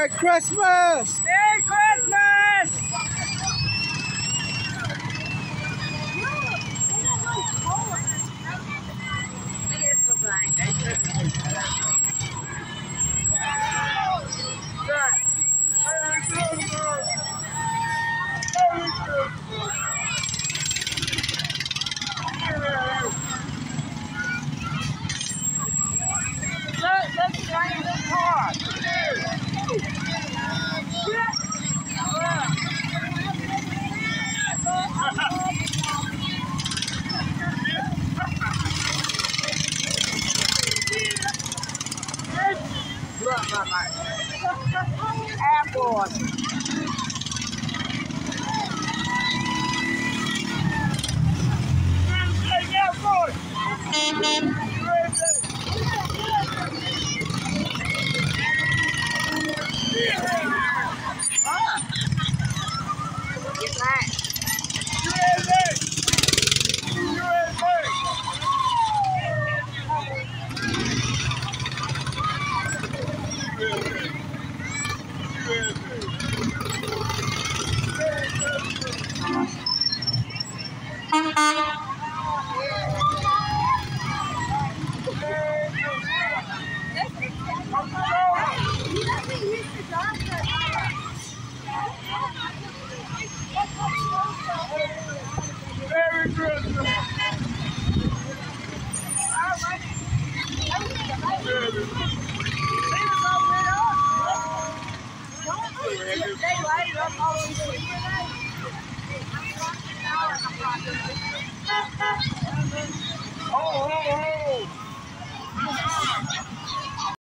Merry Christmas! Merry Christmas! Merry Christmas! Look, em buồn. Merry Christmas!